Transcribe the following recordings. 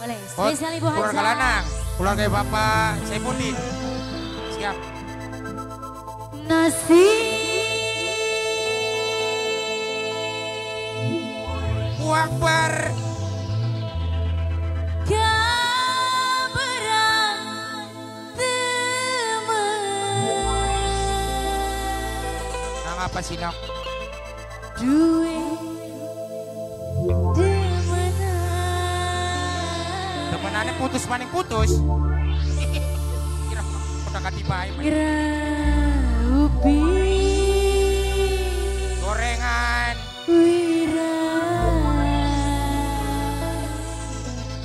Boleh, spesial Ibu Hansa. Keluarga Lanang, keluarga Bapak Saipudi. Siap. Nasi. Wakbar. Nama apa sih, nak? Duit. Menane putus maning putus. Kira kota Kira Graupi. Gorengan. Wira.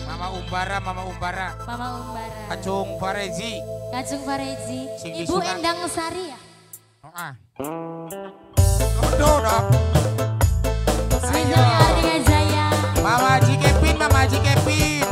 Mama Umbara, Mama Umbara. Mama Umbara. Kacung Farezi. Kacung Farezi. Ibu Suka. Endang Sari ya? Oh, ah. Lodo, Mama Haji Kevin, Mama Haji Kevin.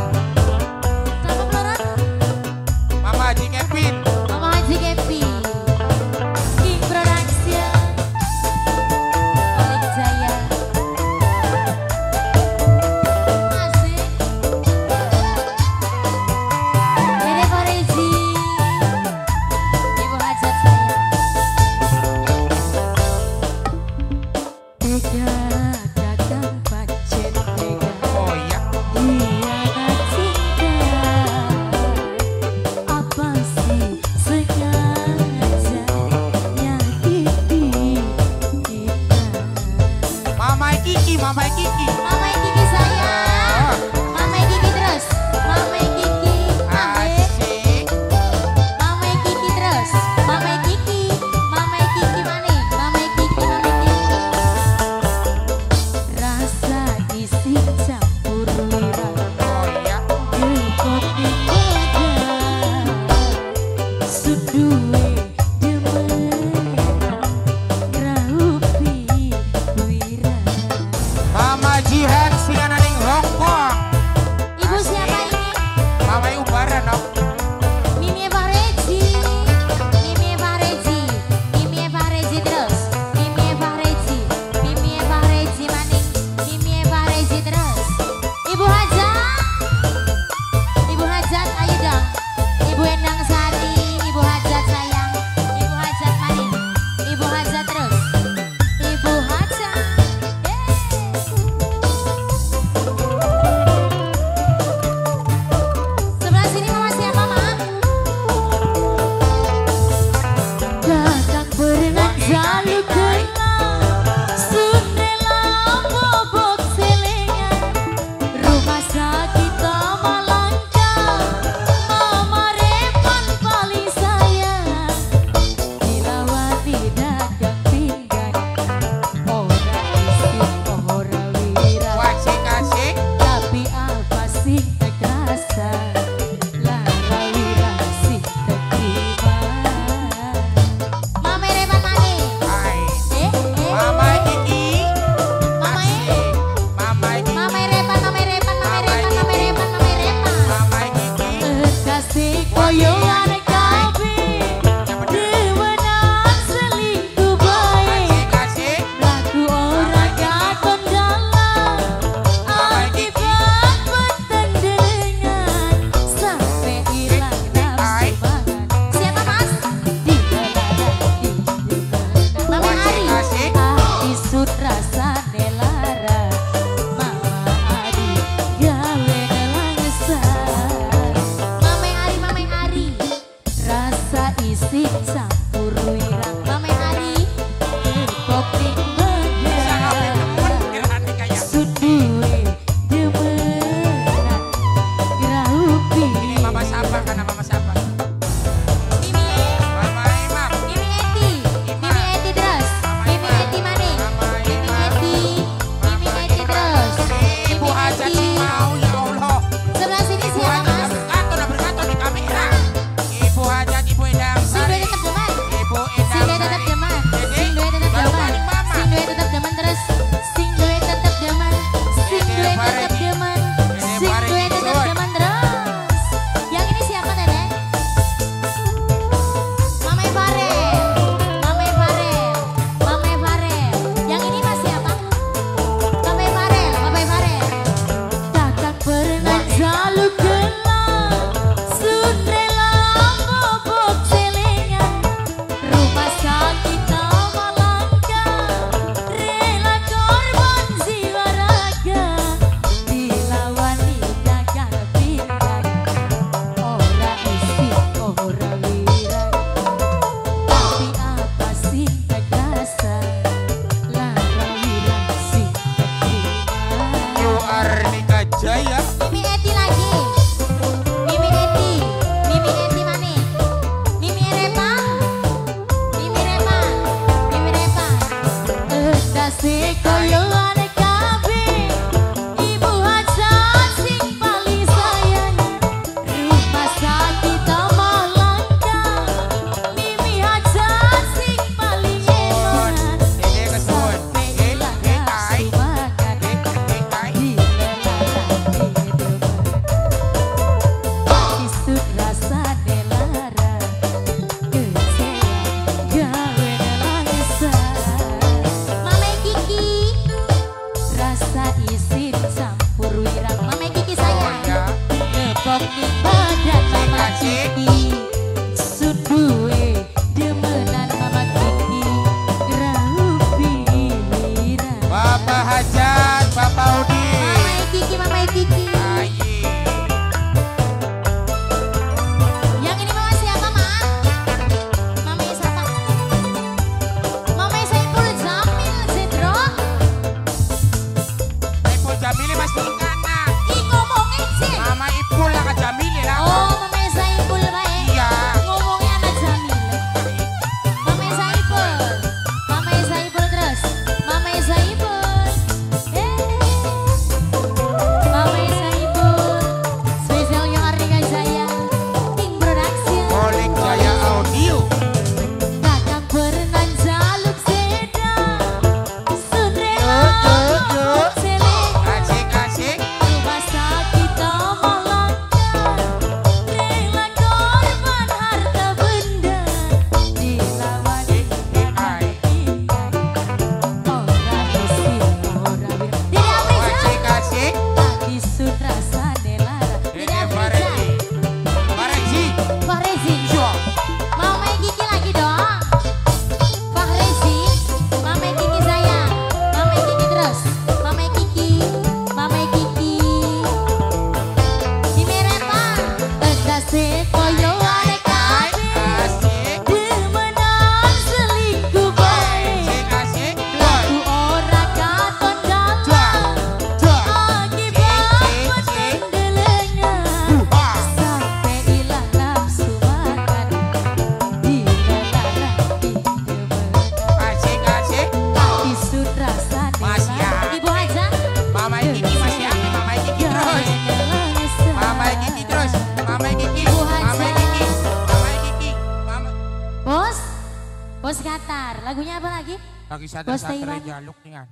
Pag sa Basta yun. trejalo niyan.